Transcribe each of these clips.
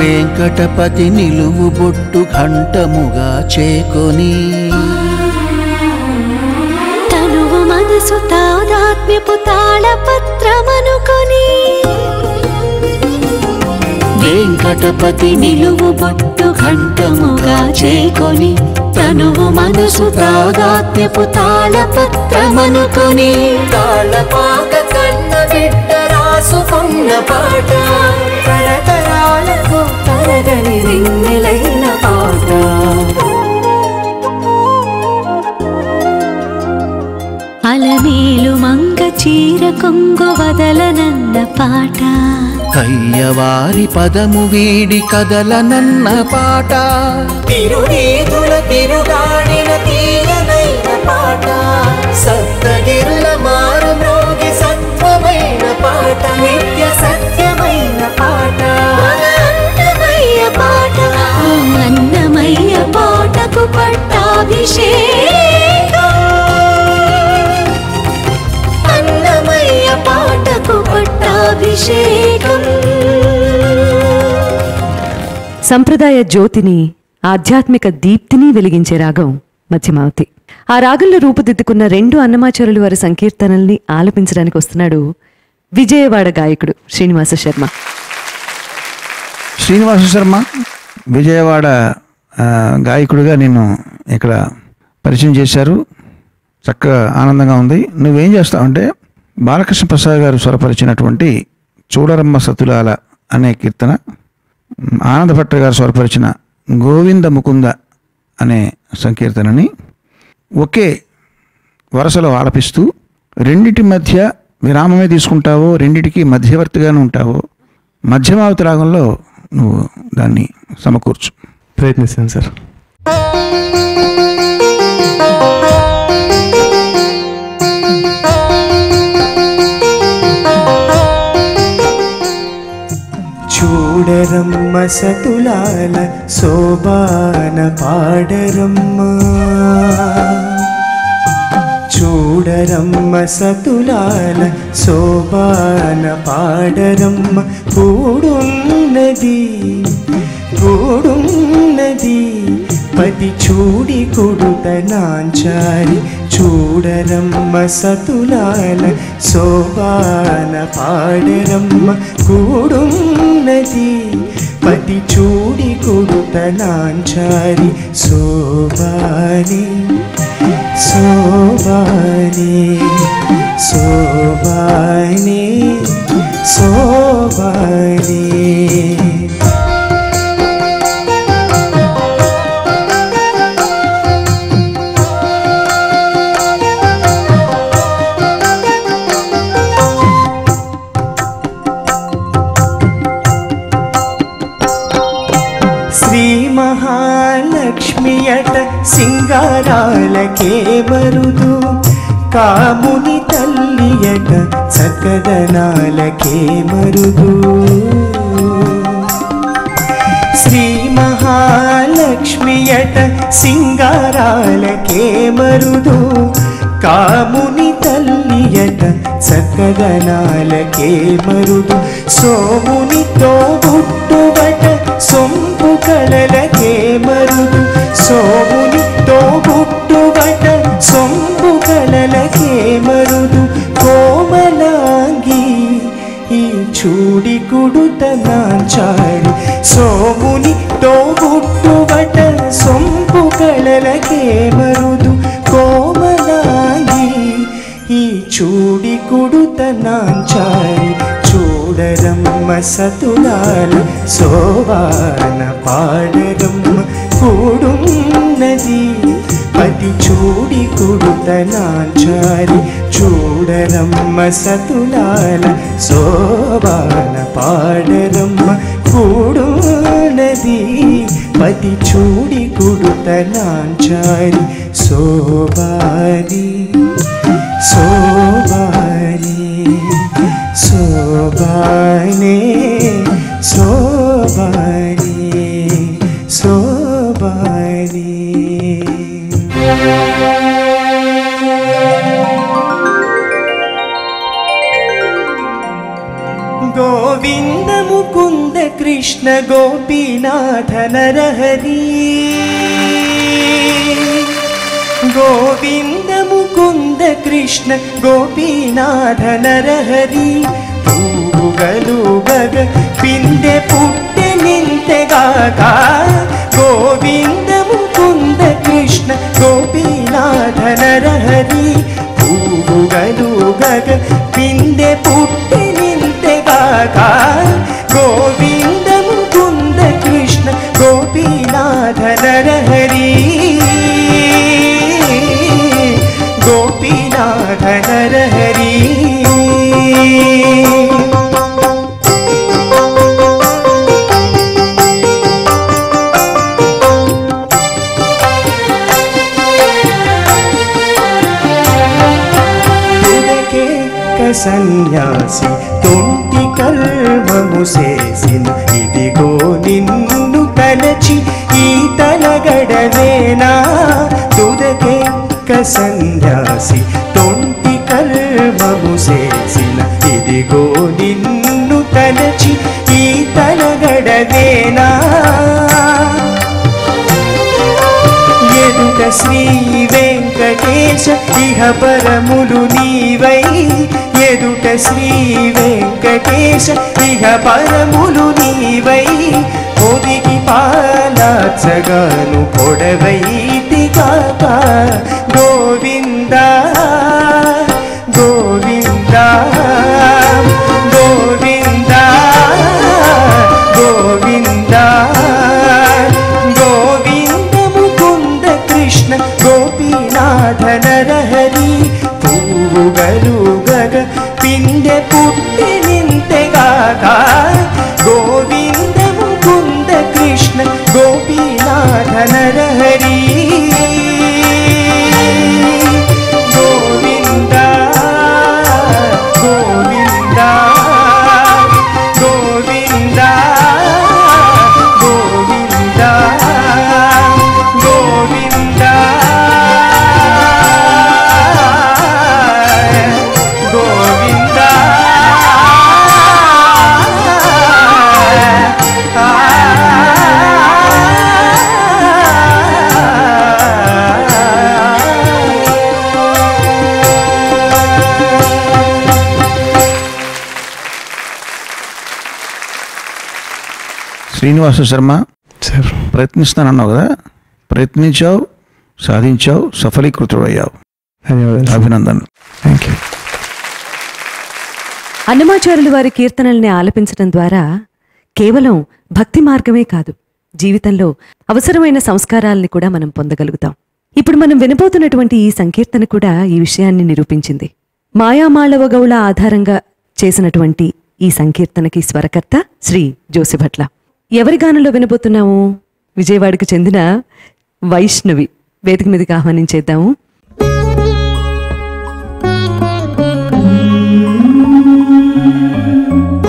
వెంకటపతి నిలువు బొట్టు ఘంటముగా చేకొని తనువు మనసు తాదాత్మ్యపు తాళపత్రమనుకొని వెంకటపతి నిలువు బొట్టు ఘంటముగా చేకొని తనువు మనసు తాదాత్మ్యపు తాళపత్రమనుకొని తాళపాక కన్న బిడ్డ రాసుకున్న పాట తరతరాలకు తరగని రింగిలైన పాట అలమేలు మంగ చీర కొంగు వదలనన్న పాట. కయ్యవారి పదము వీడి కదలనన్న పాట. తిరుగాడిన తీయనైన పాట. అన్నమయ్య పాటకు పట్టాభిషేకం. సంప్రదాయ జ్యోతిని ఆధ్యాత్మిక దీప్తిని వెలిగించే రాగం మధ్యమావతి ఆ రాగంలో రూపుదిద్దుకున్న రెండు అన్నమాచారులు వారి సంకీర్తనల్ని ఆలపించడానికి వస్తున్నాడు విజయవాడ గాయకుడు శ్రీనివాస శర్మ. శ్రీనివాస శర్మ విజయవాడ గాయకుడిగా నిన్ను ఇక్కడ పరిచయం చేశారు. చక్కగా ఆనందంగా ఉంది. నువ్వేం చేస్తావంటే బాలకృష్ణ ప్రసాద్ గారు స్వరపరిచినటువంటి చూడరమ్మ సతులాల అనే కీర్తన మ్, ఆనంద భట్ట గారు స్వరపరిచిన గోవింద ముకుంద అనే సంకీర్తనని ఒకే వరుసలో ఆలపిస్తూ రెండిటి మధ్య విరామమే తీసుకుంటావో రెండిటికి మధ్యవర్తిగానే ఉంటావో మధ్యమావతి రాగంలో నువ్వు దాన్ని సమకూర్చు. ప్రయత్నిస్తాను సార్. చూడరమ్మ సతులాల శోభాన పాడరమ్మ. చూడరమ్మ సతులాల శోభాన పాడరమ్మ. కూడున్నది కూడున్నది పది చూడి కొడుత నాంచారి చూడరమ్మ సతులాల శోభాన పాడరమ్మ కూడున్నది పది చూడి కొడుత నాంచారి శోభాని శోభాని శోభాని శోభాని మహాలక్ష్మి అట సింగారాలకే మరుదు కాముని తల్లియట సకదనాలకే మరుదు. శ్రీ మహాలక్ష్మియట సింగారాలకే మరుదు. కాముని తల్లియట సకదనాలకే మరుదు. సోమునితో పుట్టుబట సొమ్ము కళలకే మరుదు సోమునితో పుట్టుబట సొంబు కళలకే మరుదు కోమలాంగి ఈ చూడి కుడుత నాంచారి సోముని తోబుట్టుబట సొంపు కళలకే మరుదు కోమలాంగి ఈ చూడి కుడుత నాంచారి చూడరమ్మ సతులాల సోవాన పాడరమ్మ కూడున్నది పది చూడి కుడుత నాంచారి చూడరమ్మ సతులాల శోభాన పాడరమ్మ కూడునది పది చూడి కుడుత සෝබානේ සෝබානේ සෝබානේ ගෝවින්ද මුකුන්ද ක්‍රිෂ්ණ ගෝපීනාථ නරහරී ගෝවින්ද गोविन्द कृष्ण गोपीनाथ नरहरि। पूगलु बग पिन्दे पुट्टे निन्तेगाग गोविंद मुकुंद कृष्ण गोपीनाथ नरहरि। पूगलु बग पिन्दे पुट्टे निन्तेगाग సన్యాసి తొంటి కర్మము చేసిన ఇదిగో నిన్ను తలచి ఈ తలగడవేనా తుదకేక సన్యాసి తొంటి కర్మము చేసిన ఇదిగో నిన్ను తలచి ఈ తలగడవేనా ఎదుట శ్రీ వెంకటేశ ఇహ పరములు నీవై. ఎదుట శ్రీ వెంకటేశ ఇహ పరములు నీవై. ఒదిగి పాలాచగాను పొడవైతి కాక. గోవిందా 奶奶 శ్రీనివాస శర్మ సార్ ప్రయత్నిస్తానన్నావు కదా? ప్రయత్నించావు సాధించావు సఫలీకృతుడయ్యావు. ధన్యవాదాలు అభినందనలు. థ్యాంక్ యూ అన్నమాచారులు వారి కీర్తనల్ని ఆలపించడం ద్వారా కేవలం భక్తి మార్గమే కాదు జీవితంలో అవసరమైన సంస్కారాల్ని కూడా మనం పొందగలుగుతాం. ఇప్పుడు మనం వినబోతున్నటువంటి ఈ సంకీర్తన కూడా ఈ విషయాన్ని నిరూపించింది. మాయామాళవ గౌళ ఆధారంగా చేసినటువంటి ఈ సంకీర్తనకి స్వరకర్త శ్రీ జోసిభట్ల. ఎవరి గానంలో వినబోతున్నాము విజయవాడకు చెందిన వైష్ణవి. వేదిక మీదకి ఆహ్వానించేద్దాము. అతడి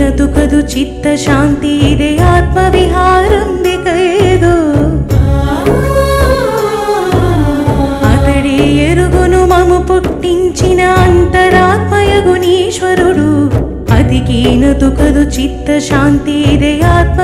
అతికీన చిత్త శాంతి ఇదే ఆత్మ విహారం అతడి ఎరుగును మము పుట్టించిన అంతరాత్మయగునీశ్వరుడు అతికీన తుకదు చిత్త శాంతి ఇదే ఆత్మ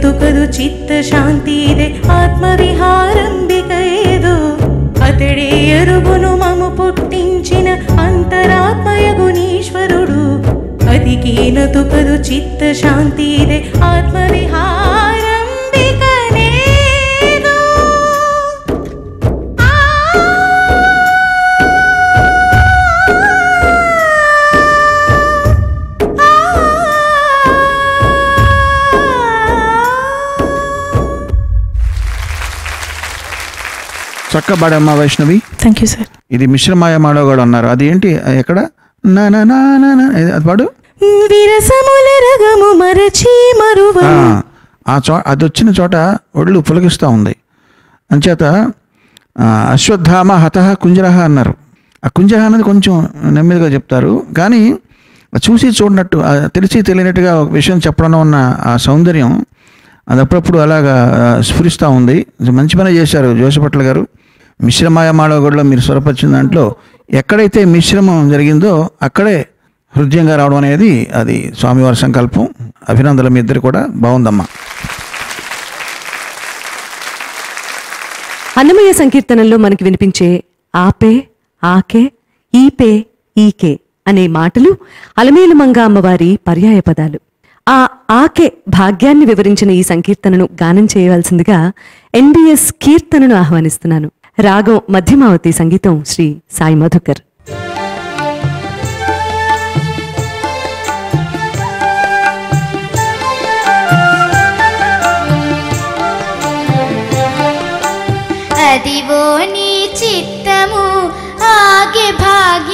అదికీనతు కదు చిత్త శాంతి ఇదే ఆత్మ విహారంబిక ఏదో అతడి ఎరుగును మము పుట్టించిన అంతరాత్మయ గుణీశ్వరుడు అదికీనతు కదు చిత్త శాంతి ఇదే ఆత్మ చక్క బాడమ్మ వైష్ణవి. థ్యాంక్ యూ సార్ ఇది మిశ్రమాయ మాడోగాడు అన్నారు. అది ఏంటి? ఎక్కడ? నా నా నా నా నా. ఇది- అది పాడు. మరచి మరువ ఆ, ఆ చో అది వచ్చిన చోట ఒళ్ళు పులకిస్తూ ఉంది. అంచేత ఆ, అశ్వత్థామ హతః కుంజరహ అన్నారు. ఆ కుంజరహ అనేది కొంచెం నెమ్మదిగా చెప్తారు. కానీ చూసి చూడనట్టు ఆ తెలిసి తెలియనట్టుగా ఒక విషయం చెప్పడంలో ఉన్న ఆ సౌందర్యం అది అప్పుడప్పుడు అలాగా ఆ, స్ఫురిస్తూ ఉంది. మంచి పని చేశారు జోసపట్ల గారు. మిశ్రమాయ మాడవగడలో మీరు స్వరపరిచిన దాంట్లో ఎక్కడైతే మిశ్రమం జరిగిందో అక్కడే హృదయంగా రావడం అనేది అది స్వామివారి సంకల్పం. అభినందనలు మీ ఇద్దరు కూడా. బాగుందమ్మా. అన్నమయ్య సంకీర్తనల్లో మనకి వినిపించే ఆపే ఆకే ఈపే ఈకే అనే మాటలు అలమేలు మంగ అమ్మవారి పర్యాయ పదాలు. ఆ ఆకే భాగ్యాన్ని వివరించిన ఈ సంకీర్తనను గానం చేయవలసిందిగా ఎన్బిఎస్ కీర్తనను ఆహ్వానిస్తున్నాను. రాగం మధ్యమావతి సంగీతం శ్రీ సాయి మధుకర్ అదివో నీ చిత్తము ఆగే భాగ్యము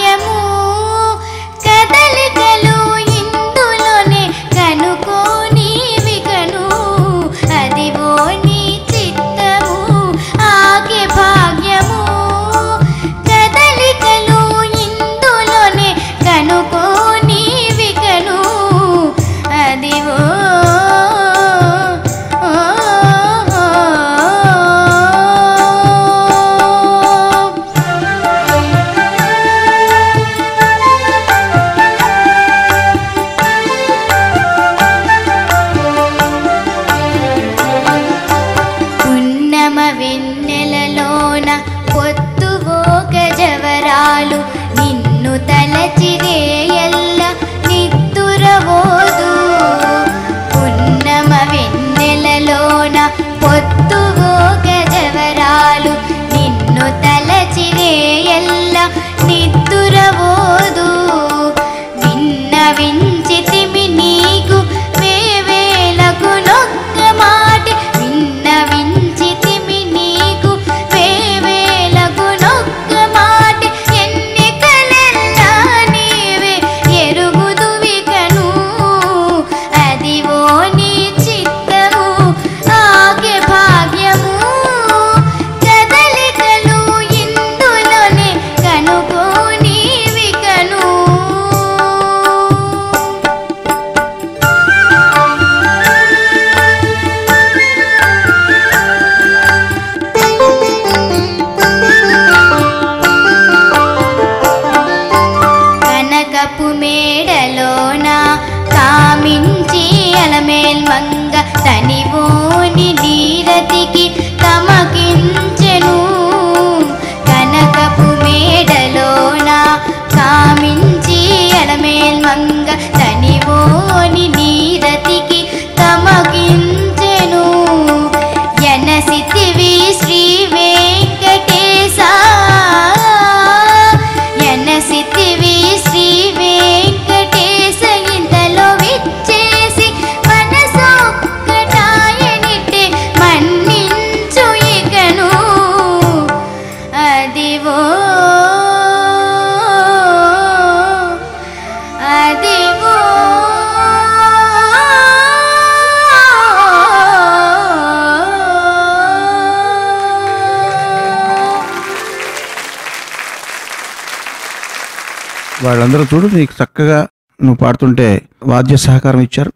చూడు నీకు చక్కగా నువ్వు పాడుతుంటే వాద్య సహకారం ఇచ్చారు.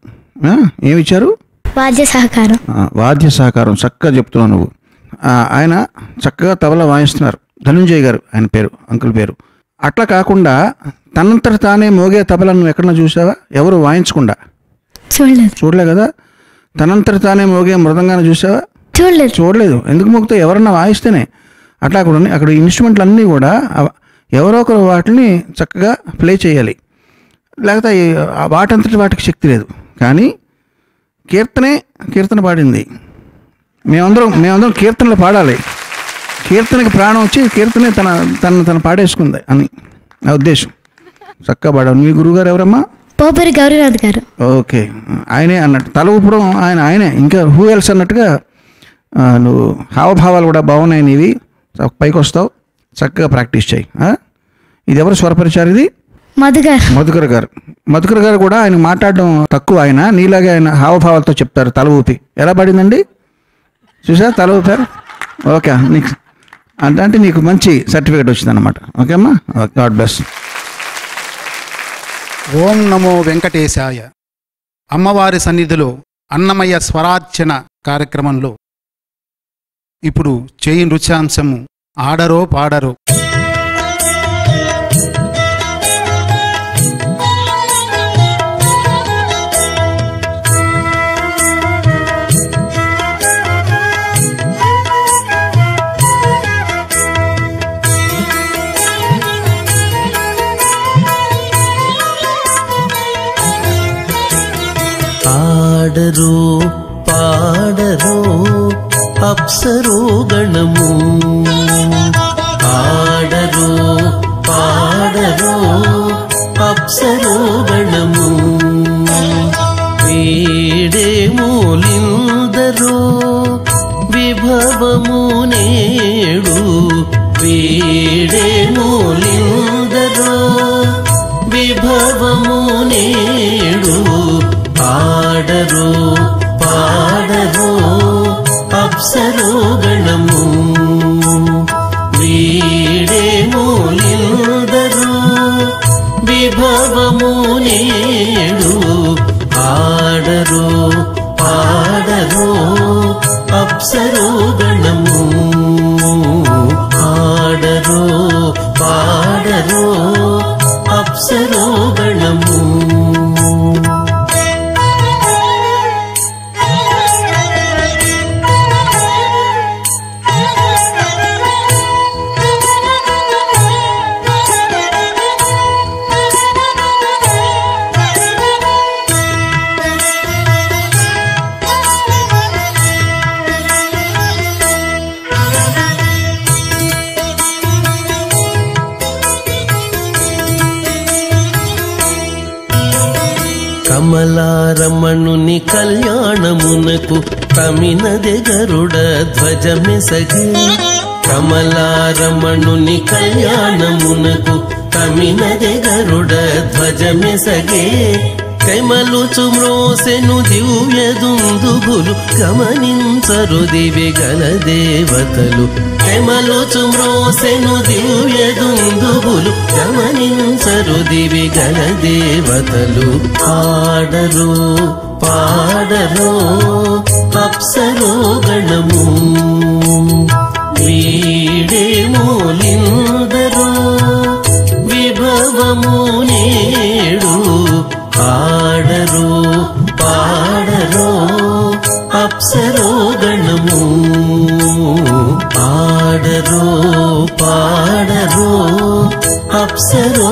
ఏమి ఇచ్చారు? వాద్య సహకారం. వాద్య సహకారం చక్కగా చెప్తున్నావు నువ్వు. ఆయన చక్కగా తబలా వాయిస్తున్నారు. ధనుంజయ్ గారు ఆయన పేరు అంకుల్ పేరు. అట్లా కాకుండా తనంతట తానే మోగే తబలా నువ్వు ఎక్కడన్నా చూసావా? ఎవరు వాయించకుండా? చూడలేదు. చూడలే కదా? తనంతట తానే మోగే మృదంగాన్ని చూసావా? చూడలేదు. చూడలేదు. ఎందుకు మోగుతావు? ఎవరన్నా వాయిస్తేనే. అట్లా ఉన్నాయి అక్కడ ఇన్స్ట్రుమెంట్లు అన్నీ కూడా ఎవరో ఒకరు వాటిని చక్కగా ప్లే చేయాలి. లేకపోతే వాటంతటి వాటికి శక్తి లేదు. కానీ కీర్తనే కీర్తన పాడింది. మేమందరం మేమందరం కీర్తనలు పాడాలి. కీర్తనకి ప్రాణం వచ్చి కీర్తనే తన తన తను పాడేసుకుంది అని. నా ఉద్దేశం. చక్కగా పాడావు. మీ గురువుగారు ఎవరమ్మా? పోపరి గౌరీనాథ్ గారు. ఓకే. ఆయనే అన్నట్టు. తల ఊపడం ఆయన ఆయనే. ఇంకా హూ ఎల్స్ అన్నట్టుగా నువ్వు హావభావాలు కూడా బాగున్నాయి నీవి. పైకి వస్తావు చక్కగా ప్రాక్టీస్ చేయి. ఆ? ఇది ఎవరు స్వరపరిచారు ఇది? మధు గారు మధుకర్ గారు. మధుకర్ గారు కూడా ఆయన మాట్లాడడం తక్కువ ఆయన. నీలాగే ఆయన హావభావాలతో చెప్తారు తల ఊపి. ఎలా పడిందండి? చూసా? తల ఊపారు? ఓకే నీకు అంటే అంటే నీకు మంచి సర్టిఫికేట్ వచ్చిందన్నమాట. ఓకే అమ్మా? God bless. ఓం నమో వెంకటేశాయ. అమ్మవారి సన్నిధిలో అన్నమయ్య స్వరార్చన కార్యక్రమంలో ఇప్పుడు చేయి నృత్యాంశము ఆడరో పాడరు. ఆడరు పాడరు అప్సరో గణము. ధ్వజమెసగే కైమలుచు మ్రోసెను దివ్య దుందుబులు గమనించరు దివి గల దేవతలు. కైమలుచు మ్రోసెను దివ్య దుందుబులు గమనించరు దివి గల దేవతలు. ఆడరు పాడరు అప్సరో నేడు ఆడరు పాడరు అప్సరో గణము. ఆడరు పాడరు అప్సరో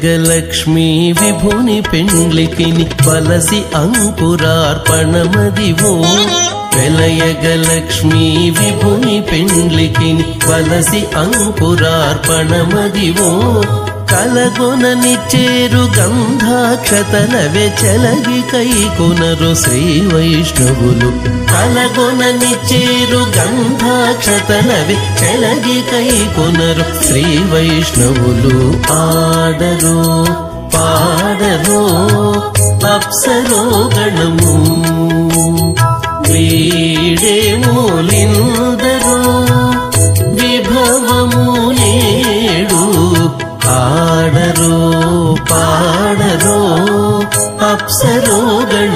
వెలయగలక్ష్మీ విభుని పెండ్లికిని బలసి అంకురార్పణమదివో వెలయగలక్ష్మీ విభుని పెండ్లికిని బలసి అంకురార్పణమదివో కలగొనని చేరు గంధాక్షతల వెచలగి కై కొనరు శ్రీ వైష్ణవులు. కలగొనని చేరు గంధాక్షతల వెచలగి కై కొనరు శ్రీ వైష్ణవులు. ఆడరు పాడరు అప్సరో గణము. వీడేమూలిందరో విభవము. पाडरो अप्सरोगण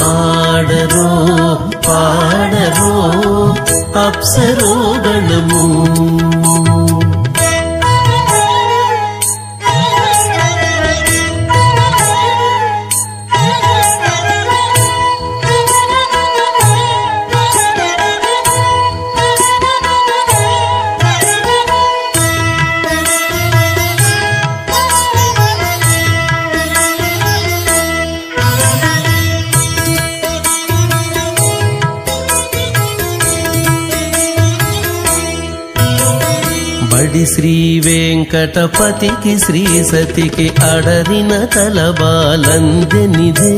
पाडरो पाडरो अप्सरोगण అప్సరో శ్రీ వెంకటపతికి శ్రీ సతికి అడరిన తలబాలందెనిదే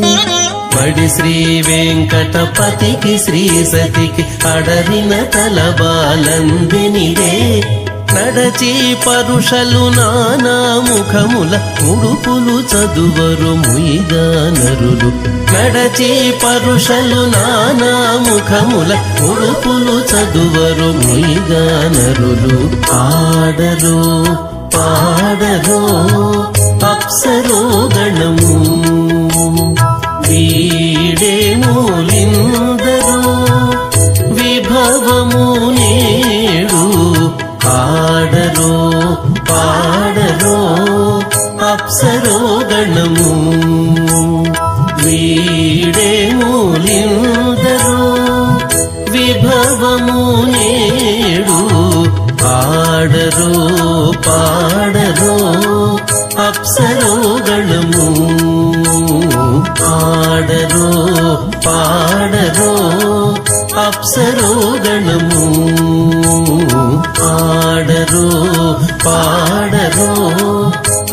బడి శ్రీ వెంకటపతికి శ్రీ సతికి అడరిన తలబాలందెనిదే నడచి పరుషలు నానా ముఖముల ముడుపులు చదువరు ముయిగా నరులు నడచి పరుషలు నానా ముఖముల ముడుపులు చదువరు ముయిగా నరులు ఆడరు పాడరు అప్సరో గణము. पाडरो अप्सरोगणम् आडरो पाडरो अप्सरोगणम् आडरो पाडरो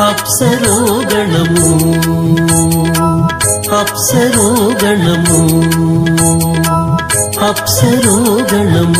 अप्सरोगणम् अप्सरोगणम् अप्सरोगणम्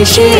వాక్యమునందును అన్నమయ్య పాటకు పట్టాభిషేకం